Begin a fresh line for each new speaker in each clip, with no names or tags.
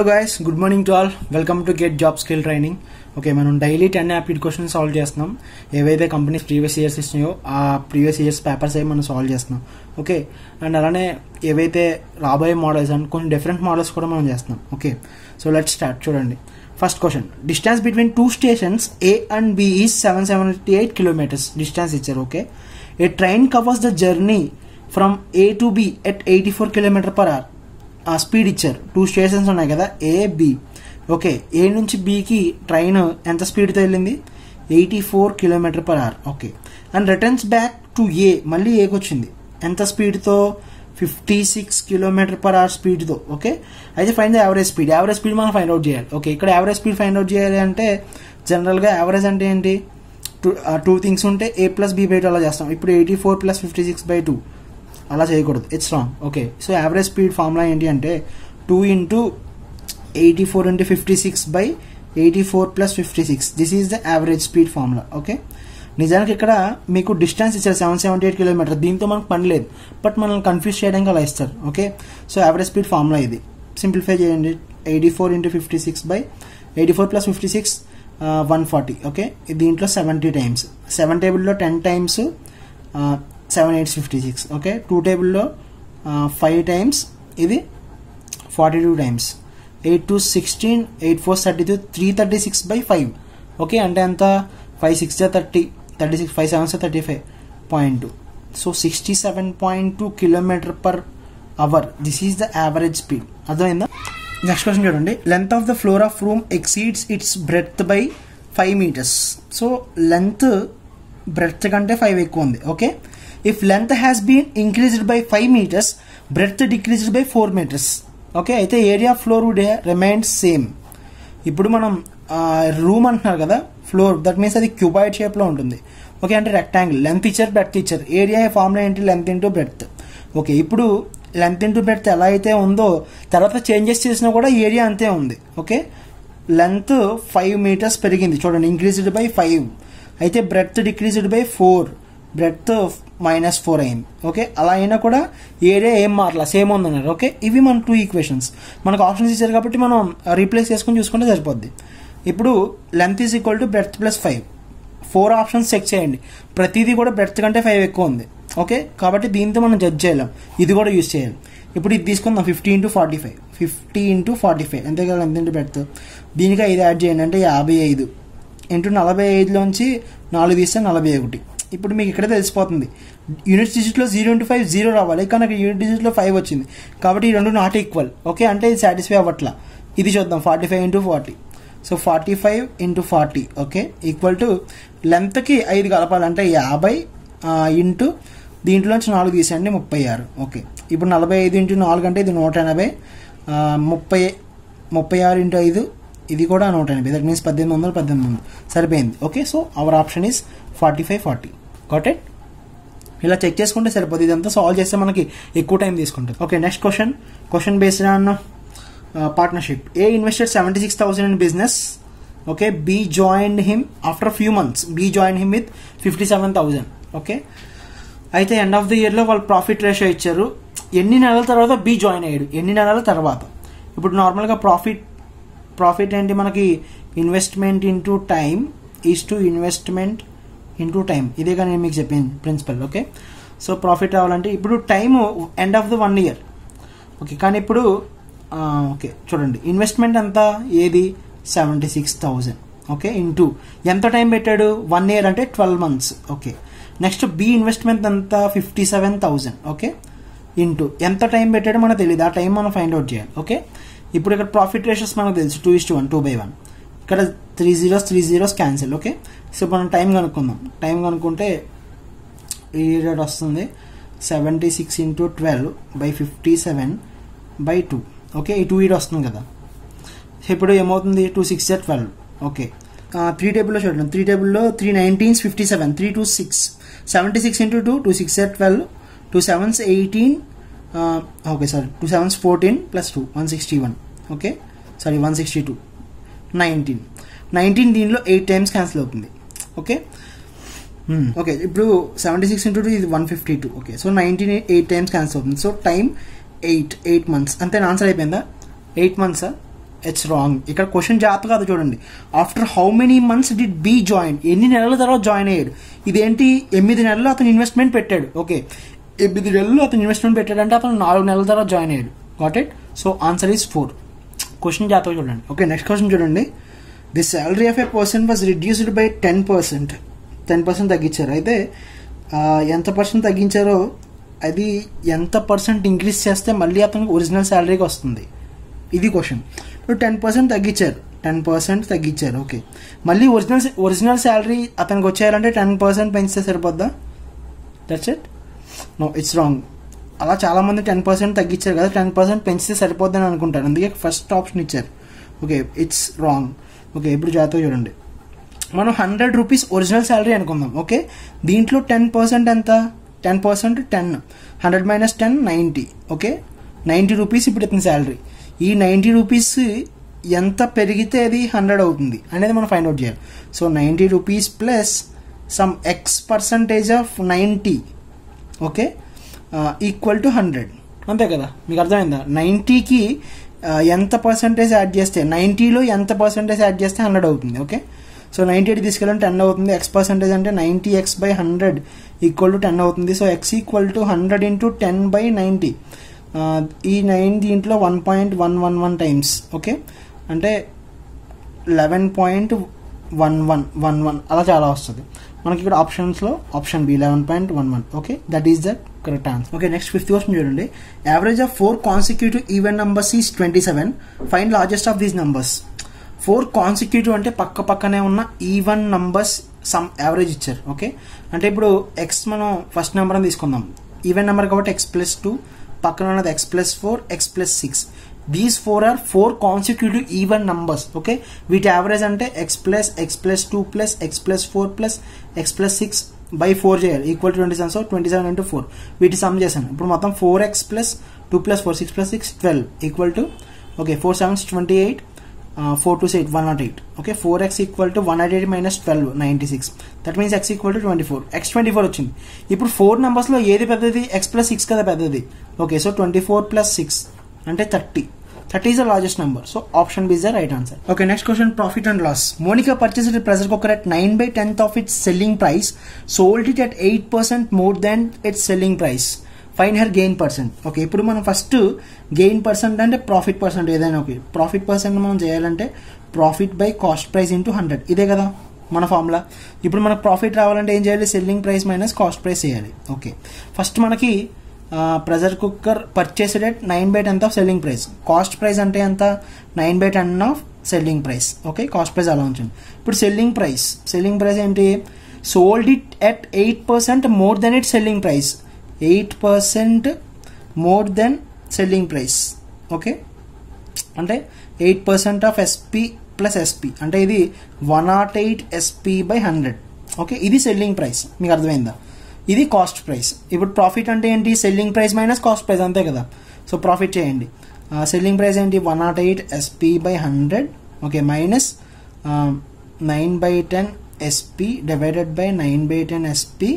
Hello guys good morning to all welcome to get job skill training okay మనం daily ten aptitude question solve చేస్తున్నాం. ఏవైతే companies previous years ఇచ్చినాయో ఆ previous years papers అవి మనం solve చేస్తున్నాం. Okay and అలానే ఏవైతే రాబోయే మోడల్స్ అండ్ కొన్ని డిఫరెంట్ మోడల్స్ కూడా మనం చేస్తున్నాం. ఓకే సో లెట్ స్టార్ట్ చూడండి. First question distance between two stations A and B is seven seventy eight kilometres distance ఇచ్చారు. Okay a train covers the journey from A to B at eighty four kilometre per hour speed ఇచ్చారు. Two stations ఉన్నాయి కదా A B okay A నుంచి బికి train ఎంత స్పీడ్తో వెళ్ళింది? Eighty four kilometre per hour okay and returns back to A మళ్ళీ ఏకి వచ్చింది. ఎంత స్పీడ్తో fifty six kilometre per hour స్పీడ్తో ఓకే అయితే fine the average speed average speed మనం ఫైండ్ అవుట్ చేయాలి. ఓకే ఇక్కడ యావరేజ్ స్పీడ్ ఫైండ్ అవుట్ చేయాలి అంటే జనరల్గా యావరేజ్ అంటే ఏంటి? టూ టూ థింగ్స్ ఉంటే A plus B by two అలా చేస్తాం. ఇప్పుడు eighty four plus fifty six by two అలా చేయకూడదు. It's wrong okay so average speed formula ఏంటి అంటే two into eighty four into fifty six by eighty four plus fifty six this is the average speed formula okay నిజానికి ఇక్కడ మీకు distance ఇచ్చారు. Seven seventy eight kilometer దీంతో మనకు పని లేదు. బట్ మనల్ని కన్ఫ్యూజ్ చేయడానికి అలా ఇస్తారు. Okay so average speed formula ఇది. సింప్లిఫై చేయండి. Eighty four into fifty six by eighty four plus fifty six one forty okay దీంట్లో సెవెంటీ టైమ్స్ సెవెన్ టేబుల్లో ten times seven eight fifty six okay two టేబుల్లో five times ఇది forty two times eight two sixteen eight four thirty two three thirty six by five okay అంటే అంత five six thirty thirty six five sevens thirty five point two so sixty seven point two kilometre per hour this is the average speed అర్థమైందా? Next question చూడండి. Length of the floor of room exceeds its breadth by five metres so length breadth కంటే five ఎక్కువ ఉంది okay if length has been increased by five metres breadth decreased by four metres okay అయితే area floor would remain same ఇప్పుడు మనం room అంటున్నారు కదా floor that means అది cuboid షేప్లో ఉంటుంది. ఓకే అంటే రెక్టాంగిల్ లెంత్ ఇచ్చారు బ్రెడ్త్ ఇచ్చారు. ఏరియా ఫార్ములా ఏంటి? లెంత్ ఇంటూ బ్రెడ్త్ ఓకే ఇప్పుడు లెంత్ ఇంటూ బ్రెడ్త్ ఎలా అయితే ఉందో తర్వాత చేంజెస్ చేసినా కూడా ఏరియా అంతే ఉంది. ఓకే లెంత్ ఫైవ్ మీటర్స్ పెరిగింది. చూడండి ఇంక్రీజ్డ్ బై ఫైవ్ అయితే breadth decreased by four breadth minus four అయింది. ఓకే? అలా అయినా కూడా ఏడే ఏం మారలా? సేమ్ ఉందన్నారు ఓకే? ఇవి మన టూ ఈక్వేషన్స్ మనకు ఆప్షన్స్ ఇచ్చారు కాబట్టి మనం రీప్లేస్ చేసుకుని చూసుకుంటే సరిపోద్ది. ఇప్పుడు length is equal to breadth plus five four options check చేయండి. ప్రతిదీ కూడా బ్రెడ్త్ కంటే ఫైవ్ ఎక్కువ ఉంది. ఓకే? కాబట్టి దీంతో మనం జడ్జ్ చేయలేం. ఇది కూడా యూజ్ చేయాలి. ఇప్పుడు ఇది తీసుకుందాం. Fifty into forty five fifty into forty five అంతే కదా ఎంత ఇంటూ బ్రెత్ దీనికి ఐదు యాడ్ చేయండి. అంటే యాభై ఐదు. ఇంటూ నలభై ఐదులోంచి నాలుగు తీస్తే నలభై ఒకటి. ఇప్పుడు మీకు ఇక్కడే తెలిసిపోతుంది. యూనిట్ డిజిట్లో జీరో ఇంటూ ఫైవ్ జీరో రావాలి. కానీ అక్కడ యూనిట్ డిజిట్లో ఫైవ్ వచ్చింది. కాబట్టి ఈ రెండు నాట్ ఈక్వల్ ఓకే అంటే ఇది సాటిస్ఫై అవ్వట్లా. ఇది చూద్దాం. Forty five into forty so forty five into forty okay equal to లెంత్కి ఐదు కలపాలంటే యాభై ఇంటూ దీంట్లోంచి నాలుగు తీసేయండి. ముప్పై ఆరు. ఓకే ఇప్పుడు నలభై ఐదు ఇంటూ నాలుగు అంటే ఇది నూట ఎనభై. ముప్పై ముప్పై ఆరు ఇంటూ ఐదు. ఇది కూడా నూట ఎనభై. దట్ మీన్స్ పద్దెనిమిది వందలు పద్దెనిమిది వందలు. సరిపోయింది. Okay so our option is forty five forty got it ఇలా చెక్ చేసుకుంటే సరిపోతుంది ఇదంతా సాల్వ్ చేస్తే మనకి ఎక్కువ టైం తీసుకుంటుంది. Okay next question question based on partnership A invested seventy six thousand in business okay B join him after few months B join him with fifty seven thousand okay అయితే end of the ఇయర్లో వాళ్ళు profit ratio ఇచ్చారు. ఎన్ని నెలల తర్వాత be join అయ్యాడు? ఎన్ని నెలల తర్వాత? ఇప్పుడు నార్మల్గా ప్రాఫిట్ ప్రాఫిట్ ఏంటి? మనకి investment into time is to investment into time ఇదే కానీ నేను మీకు చెప్పాను ప్రిన్సిపల్ ఓకే సో ప్రాఫిట్ రావాలంటే ఇప్పుడు time end of the one year okay కానీ ఇప్పుడు ఓకే చూడండి. ఇన్వెస్ట్మెంట్ అంతా ఏది? Seventy six thousand okay into ఎంత టైం పెట్టాడు? వన్ ఇయర్ అంటే twelve months okay next B investment అంతా fifty seven thousand okay into ఎంత టైం పెట్టాడో మనకు తెలియదు ఆ టైం మనం ఫైండ్ అవుట్ చేయాలి ఓకే ఇప్పుడు ఇక్కడ ప్రాఫిట్ రేషియోస్ మనకు తెలుసు two is to one two by one ఇక్కడ three zeros three zeros cancel okay? So మనం టైం కనుక్కుందాం. టైం కనుక్కుంటే ఈ రేట్ వస్తుంది seventy six into twelve by fifty seven by two okay? ఈ టూ ఇయర్ వస్తుంది కదా. ఇప్పుడు ఏమవుతుంది? Two six twelve okay? Three టేబుల్లో చూడండి త్రీ టేబుల్లో three nineteens fifty seven three two six seventy six into two two six twelve two sevens eighteen okay sorry two sevens fourteen plus two one sixty one okay? Sorry one sixty two nineteen. Nineteen దీనిలో eight times cancel అవుతుంది. Okay? Okay ఇప్పుడు seventy six into two ఇది one fifty two. Okay so nineteen eight times cancel అవుతుంది. So time eight eight months. అంతే answer అయిపోయిందా? Eight మంత్సా it's wrong ఇక్కడ క్వశ్చన్ జాగ్రత్త కాదు చూడండి. After how many months did B join ఎన్ని నెలల తర్వాత జాయిన్ అయ్యాడు? ఇదేంటి? ఎనిమిది నెలలు అతను ఇన్వెస్ట్మెంట్ పెట్టాడు. ఓకే ఎనిమిది నెలలు అతను ఇన్వెస్ట్మెంట్ పెట్టాడంటే అతను నాలుగు నెలల తర్వాత జాయిన్ అయ్యాడు. Got it so answer is four question జాగ్రత్తగా చూడండి. ఓకే నెక్స్ట్ క్వశ్చన్ చూడండి. The salary of a person was reduced by ten percent ten percent తగ్గించారు. అయితే ఎంత పర్సెంట్ తగ్గించారో అది ఎంత పర్సెంట్ ఇంక్రీజ్ చేస్తే మళ్ళీ అతనికి ఒరిజినల్ శాలరీకి వస్తుంది. ఇది క్వశ్చన్ ఇప్పుడు టెన్ పర్సెంట్ తగ్గించారు. టెన్ పర్సెంట్ తగ్గించారు. ఓకే. మళ్ళీ ఒరిజినల్ ఒరిజినల్ శాలరీ అతనికి వచ్చేయాలంటే టెన్ పర్సెంట్ పెంచితే సరిపోద్దా? That's it no it's wrong అలా చాలా మంది టెన్ పర్సెంట్ తగ్గించారు కదా టెన్ పర్సెంట్ పెంచితే సరిపోద్దని అనుకుంటారు. అందుకే ఫస్ట్ ఆప్షన్ ఇచ్చారు. ఓకే ఇట్స్ రాంగ్ ఓకే ఇప్పుడు జాగ్రత్తగా చూడండి. మనం హండ్రెడ్ రూపీస్ ఒరిజినల్ శాలరీ అనుకుందాం ఓకే? దీంట్లో టెన్ పర్సెంట్ ఎంత? Ten percent ten hundred minus ten ninety okay? Ninety rupees ఇప్పుడు ఇతని శాలరీ ఈ నైంటీ రూపీస్ ఎంత పెరిగితే అది హండ్రెడ్ అవుతుంది అనేది మనం ఫైండ్ అవుట్ చేయాలి. So ninety rupees plus some x percentage of ninety okay? Equal to hundred అంతే కదా? మీకు అర్థమైందా? నైంటీకి ఎంత పర్సంటేజ్ యాడ్ చేస్తే నైంటీలో ఎంత పర్సంటేజ్ యాడ్ చేస్తే హండ్రెడ్ అవుతుంది ఓకే సో నైంటీ ఎయిట్ తీసుకెళ్ళి టెన్ అవుతుంది ఎక్స్ పర్సంటేజ్ అంటే ninety x by hundred equal to ten అవుతుంది. So x equal to hundred into ten by ninety ఈ నైన్ దీంట్లో one point one one one times okay అంటే eleven point one one one one అలా చాలా వస్తుంది. మనకి ఇక్కడ ఆప్షన్స్లో option B eleven point one one okay that is the correct answer okay next fifth question చూడండి. Average of four consecutive even numbers is twenty seven find largest of these numbers four consecutive అంటే పక్క పక్కనే ఉన్న even numbers sum average ఇచ్చారు. Okay అంటే ఇప్పుడు X మనం first number అని తీసుకుందాం. ఈవెన్ నెంబర్ కాబట్టి ఎక్స్ ప్లస్ టూ పక్కన ఉన్నది x plus four x plus six these four are four consecutive even numbers okay వీటి యావరేజ్ అంటే x plus x plus two plus x plus four plus x plus six by four చేయాలి. Equal twenty seven so twenty seven into four వీటి sum చేశాను. ఇప్పుడు మొత్తం four x plus two plus four six plus six twelve equal to okay four sevens twenty eight four two eight one nought eight okay four x equal to one nought eight minus twelve ninety six that means x equal to twenty four x twenty four వచ్చింది. ఇప్పుడు four నెంబర్స్లో ఏది పెద్దది? X plus six కదా పెద్దది. Okay so twenty four plus six అంటే thirty thirty is the largest number so option B is the right answer okay next question profit and loss Monica purchase pressure cooker at nine by tenth of its selling price sold it at eight percent more than its selling price find her gain percent okay ఇప్పుడు మనం first gain percent అంటే profit percent ఏదైనా okay profit percent మనం చేయాలంటే profit by cost price into hundred ఇదే కదా మన formula ఇప్పుడు మనకు ప్రాఫిట్ రావాలంటే ఏం చేయాలి? Selling price minus cost price చేయాలి. ఓకే ఫస్ట్ మనకి pressure cooker purchase rate nine by tenth of selling price cost price అంటే ఎంత? Nine by ten of selling price okay cost price అలా ఉంచండి. ఇప్పుడు సెల్లింగ్ ప్రైస్ సెల్లింగ్ ప్రైస్ ఏంటి? Sold it at eight percent more than it selling price eight percent more than selling price okay అంటే eight percent of SP plus SP అంటే ఇది one naught eight SP by hundred okay ఇది selling price మీకు అర్థమైందా? ఇది cost price ఇప్పుడు profit అంటే ఏంటి? Selling price minus cost price అంతే కదా. సో ప్రాఫిట్ చేయండి. సెల్లింగ్ ప్రైస్ ఏంటి? One naught eight SP by hundred okay minus nine by ten SP divided by nine by ten SP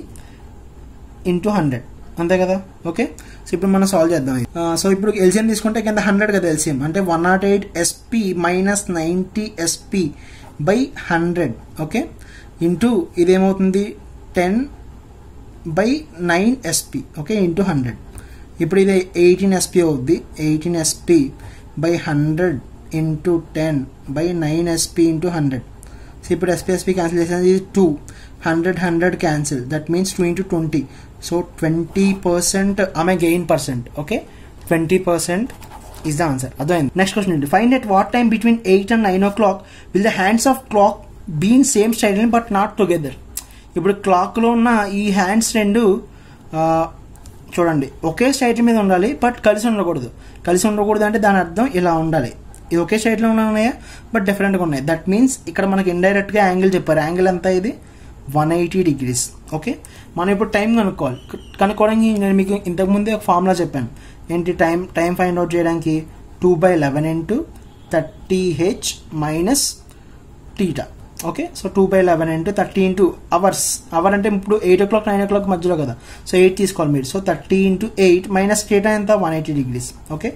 into hundred అంతే కదా? Okay so ఇప్పుడు మనం solve చేద్దాం so ఇప్పుడు ఎల్సిఎం తీసుకుంటే కింద హండ్రెడ్ కదా ఎల్సిఎం అంటే one naught eight SP minus ninety SP by hundred okay into ఇదేమవుతుంది? Ten by nine SP okay into hundred ఇప్పుడు ఇది ఎయిటీన్ ఎస్పీ అవుద్ది eighteen SP by hundred into ten by nine SP into hundred so ఇప్పుడు SP SP cancel చేసేది ఇది two hundred hundred cancel that means two into twenty so twenty percent ఆమె gain percent okay twenty percent is the answer అర్థమైంది next question ఏంటి find at what time between eight and nine o'clock will the hands of clock been same style but not together ఇప్పుడు క్లాక్లో ఉన్న ఈ hands రెండు చూడండి ఒకే స్టైట్ మీద ఉండాలి బట్ కలిసి ఉండకూడదు. కలిసి ఉండకూడదు అంటే దాని అర్థం ఇలా ఉండాలి. ఇది ఒకే స్టైట్లో ఉన్నాయా? బట్ డిఫరెంట్గా ఉన్నాయి. దట్ మీన్స్ ఇక్కడ మనకి ఇండైరెక్ట్గా యాంగిల్ చెప్పారు. యాంగిల్ ఎంత ఇది? వన్ ఎయిటీ డిగ్రీస్ ఓకే మనం ఇప్పుడు టైం కనుక్కోవాలి. కనుక్కోవడానికి నేను మీకు ఇంతకుముందే ఒక ఫార్ములా చెప్పాను. ఏంటి టైం టైం ఫైండ్ అవుట్ చేయడానికి two by eleven into thirty H minus theta okay so two by eleven into thirty into hours hour అంటే ఇప్పుడు eight o'clock nine o'clock మధ్యలో కదా. సో ఎయిట్ తీసుకోవాలి మీరు. So thirty into eight minus theta ఎంత one eighty degrees okay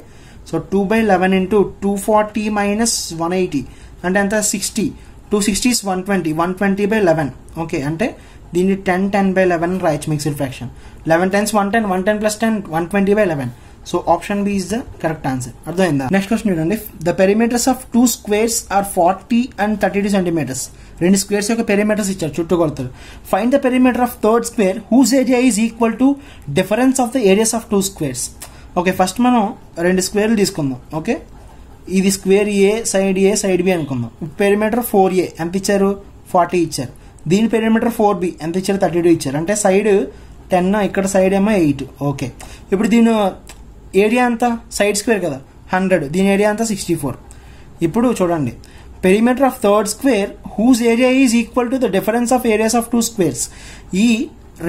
so two by eleven into two forty minus one eighty అంటే ఎంత sixty two sixty one twenty one twenty by eleven okay అంటే దీన్ని ten ten by eleven రాయొచ్చు mixed fraction eleven tens one ten one ten plus ten one twenty by eleven so option B is the correct answer అర్థమైందా? Next question చూడండి. The perimeters of two squares are forty and thirty two centimeters రెండు squares యొక్క perimeters ఇచ్చారు చుట్టూ కొడతారు fine the perimeter of third square whose area is equal to difference of the areas of two squares okay first మనం రెండు స్క్వేర్లు తీసుకుందాం. Okay ఇది square A side A side B అనుకుందాం. పెరిమీటర్ ఫోర్ ఏ ఎంత ఇచ్చారు? ఫార్టీ ఇచ్చారు. దీని పెరిమీటర్ ఫోర్ బి ఎంత ఇచ్చారు? థర్టీ టూ ఇచ్చారు. అంటే సైడ్ టెన్ ఇక్కడ సైడ్ ఏమో ఎయిట్ ఓకే ఇప్పుడు దీని ఏరియా అంత సైడ్ స్క్వేర్ కదా? హండ్రెడ్. దీని ఏరియా అంతా సిక్స్టీ ఫోర్. ఇప్పుడు చూడండి. Perimeter of third square whose area is equal to the difference of areas of two squares ఈ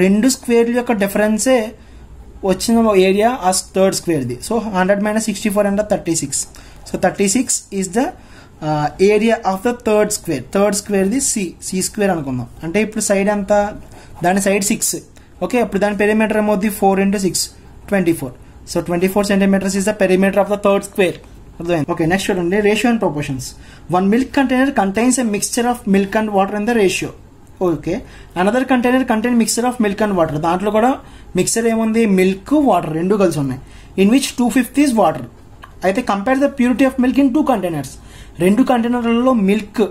రెండు స్క్వేర్ల యొక్క డిఫరెన్సే వచ్చిన ఏరియా ఆ third స్క్వేర్ది so hundred minus sixty four and thirty six so thirty six is the area of the third square third స్క్వేర్ది C C square అనుకుందాం. అంటే ఇప్పుడు సైడ్ ఎంత దాని సైడ్ సిక్స్ ఓకే ఇప్పుడు దాని పెరిమీటర్ ఏమవుద్ది? Four into six twenty four so twenty four centimeters is the perimeter of the third square అర్థమైంది okay next చూడండి. Ratio and proportions one milk container contains a mixture of milk and water in the ratio okay another container contain mixer of milk and water దాంట్లో కూడా mixer ఏముంది? Milk water రెండు కలిసి ఉన్నాయి. In which two fifth is water అయితే compare the purity of milk in two containers రెండు కంటైనర్లలో milk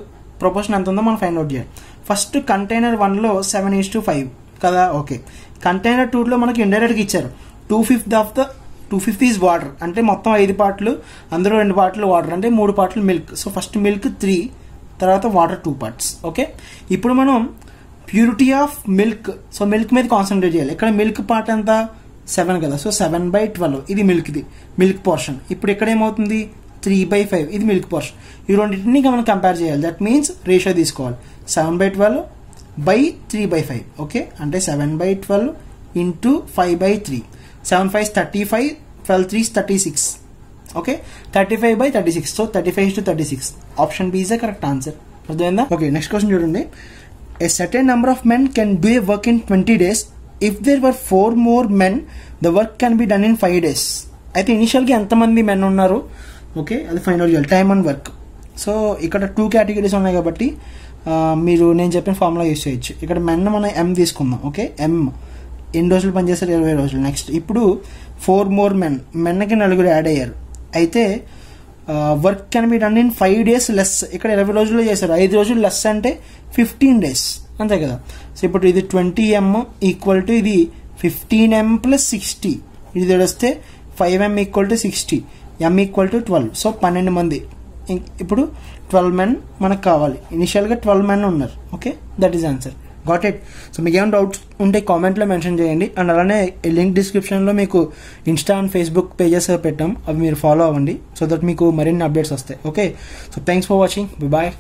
proportion ఎంత ఉందో మనం ఫైండ్ అవుట్ చేయాలి. ఫస్ట్ కంటైనర్ వన్లో సెవెన్ ఈస్ టు ఫైవ్ కదా? ఓకే కంటైనర్ టూలో మనకి ఇండైరెక్ట్గా ఇచ్చారు. Two fifth of the two fifties is water అంటే మొత్తం ఐదు పాటలు అందులో రెండు పాటలు వాటర్ అంటే మూడు పాటలు milk so first milk three తర్వాత వాటర్ టూ పార్ట్స్ ఓకే ఇప్పుడు మనం purity of milk so milk మీద కాన్సన్ట్రేట్ చేయాలి. ఇక్కడ మిల్క్ పార్ట్ ఎంత సెవెన్ కదా. సో సెవెన్ బై ట్వెల్వ్ ఇది మిల్క్ది మిల్క్ పోర్షన్ ఇప్పుడు ఇక్కడ ఏమవుతుంది? త్రీ బై ఫైవ్ ఇది మిల్క్ పోర్షన్ ఈ రెండింటిని మనం కంపేర్ చేయాలి. దట్ మీన్స్ రేషియో తీసుకోవాలి. Seven by twelve by three by five okay అంటే seven by twelve into five by three seven five thirty five twelve three thirty six okay thirty five by thirty six so thirty five to thirty six option B is the correct answer అర్థమైందా okay next question చూడండి a certain number of men can do a work in twenty days if there were four more men the work can be done in five days అయితే ఇనిషియల్గా ఎంతమంది men ఉన్నారు? Okay అది find out చేయాలి. Time and work so ఇక్కడ two categories ఉన్నాయి కాబట్టి మీరు నేను చెప్పిన ఫార్ములా యూస్ చేయొచ్చు. ఇక్కడ మెన్ మనం ఎం తీసుకుందాం. ఓకే ఎం ఎన్ని రోజులు పనిచేస్తారు? ఇరవై రోజులు. నెక్స్ట్ ఇప్పుడు ఫోర్ మోర్ మెన్ మెన్కి నలుగురు యాడ్ అయ్యారు. అయితే work can be done in five days less ఇక్కడ ఇరవై రోజుల్లో చేశారు. ఐదు రోజులు లెస్ అంటే ఫిఫ్టీన్ డేస్ అంతే కదా? సో ఇప్పుడు ఇది ట్వంటీ ఎం ఈక్వల్ టు ఇది ఫిఫ్టీన్ ఎం ప్లస్ సిక్స్టీ ఇది తెలిస్తే five M equal to sixty M equal to twelve so పన్నెండు మంది. ఇప్పుడు ట్వెల్వ్ మెన్ మనకు కావాలి. ఇనిషియల్గా ట్వెల్వ్ మెన్ ఉన్నారు. Okay that is answer got it so మీకు ఏమైనా డౌట్స్ ఉంటే కామెంట్లో మెన్షన్ చేయండి. అండ్ అలానే లింక్ డిస్క్రిప్షన్లో మీకు ఇన్స్టా అండ్ ఫేస్బుక్ పేజెస్ పెట్టాం. అవి మీరు ఫాలో అవ్వండి. సో దట్ మీకు మరిన్ని అప్డేట్స్ వస్తాయి. Okay so thanks for watching bye